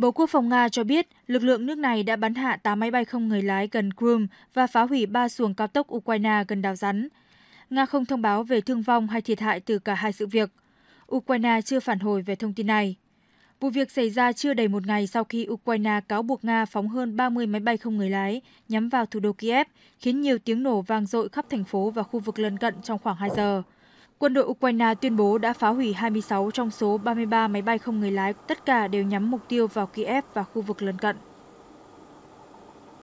Bộ Quốc phòng Nga cho biết lực lượng nước này đã bắn hạ 8 máy bay không người lái gần Crimea và phá hủy 3 xuồng cao tốc Ukraine gần đảo rắn. Nga không thông báo về thương vong hay thiệt hại từ cả hai sự việc. Ukraine chưa phản hồi về thông tin này. Vụ việc xảy ra chưa đầy một ngày sau khi Ukraine cáo buộc Nga phóng hơn 30 máy bay không người lái nhắm vào thủ đô Kiev, khiến nhiều tiếng nổ vang dội khắp thành phố và khu vực lân cận trong khoảng 2 giờ. Quân đội Ukraine tuyên bố đã phá hủy 26 trong số 33 máy bay không người lái, tất cả đều nhắm mục tiêu vào Kiev và khu vực lân cận.